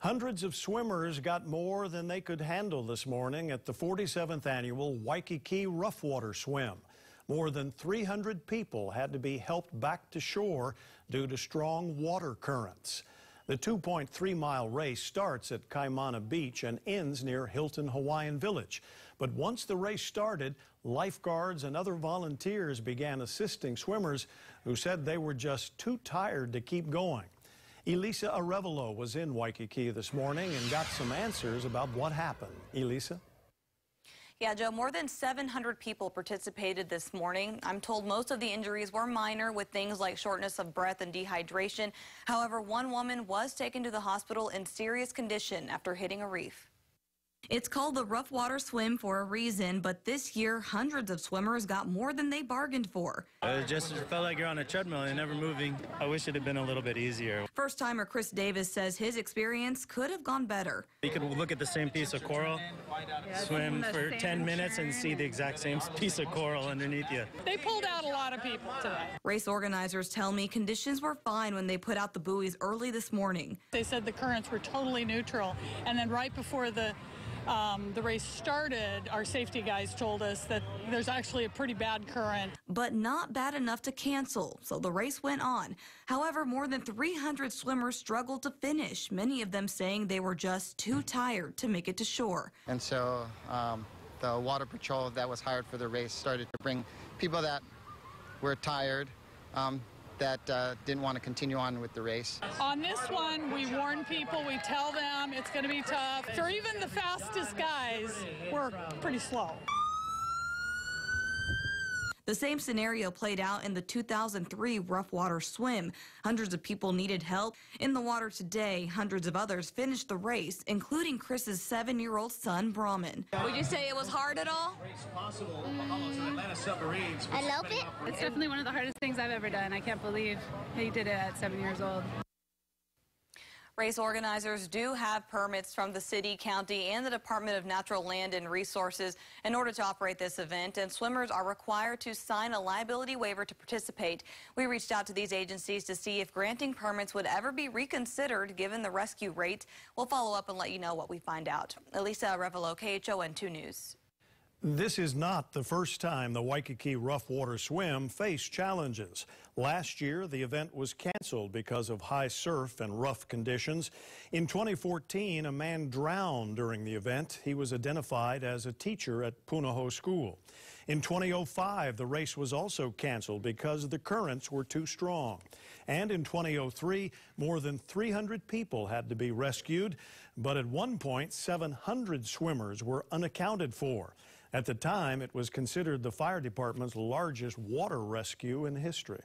Hundreds of swimmers got more than they could handle this morning at the 47th annual Waikiki Rough Water Swim. More than 300 people had to be helped back to shore due to strong water currents. The 2.3 mile race starts at Kaimana Beach and ends near Hilton Hawaiian Village. But once the race started, lifeguards and other volunteers began assisting swimmers who said they were just too tired to keep going. Elisa Arevalo was in Waikiki this morning and got some answers about what happened. Elisa? Yeah, Joe, more than 700 people participated this morning. I'm told most of the injuries were minor with things like shortness of breath and dehydration. However, one woman was taken to the hospital in serious condition after hitting a reef. It's called the Rough Water Swim for a reason, but this year, hundreds of swimmers got more than they bargained for. It just felt like you're on a treadmill and never moving. I wish it had been a little bit easier. First timer Chris Davis says his experience could have gone better. You could look at the same piece of coral, swim for 10 minutes, and see the exact same piece of coral underneath you. They pulled out a lot of people today. Race organizers tell me conditions were fine when they put out the buoys early this morning. They said the currents were totally neutral, and then right before the um, the race started, our safety guys told us that there's actually a pretty bad current. But not bad enough to cancel, so the race went on. However, more than 300 swimmers struggled to finish, many of them saying they were just too tired to make it to shore. And so um, the water patrol that was hired for the race started to bring people that were tired um, that uh, didn't want to continue on with the race. On this one, we warn people, we tell them it's going to be tough. For even the fastest guys, we're pretty slow. The same scenario played out in the 2003 rough water swim. Hundreds of people needed help. In the water today, hundreds of others finished the race, including Chris's seven-year-old son, Brahman. Would you say it was hard at all? I love it. It's definitely one of the hardest things I've ever done. I can't believe he did it at seven years old. Race organizers do have permits from the city, county, and the Department of Natural Land and Resources in order to operate this event, and swimmers are required to sign a liability waiver to participate. We reached out to these agencies to see if granting permits would ever be reconsidered given the rescue rate. We'll follow up and let you know what we find out. Elisa Arevalo, KHON 2 News. This is not the first time the Waikiki Rough Water Swim faced challenges. Last year, the event was canceled because of high surf and rough conditions. In 2014, a man drowned during the event. He was identified as a teacher at Punahou School. In 2005, the race was also canceled because the currents were too strong. And in 2003, more than 300 people had to be rescued, but at one point, 700 swimmers were unaccounted for. At the time, it was considered the fire department's largest water rescue in history.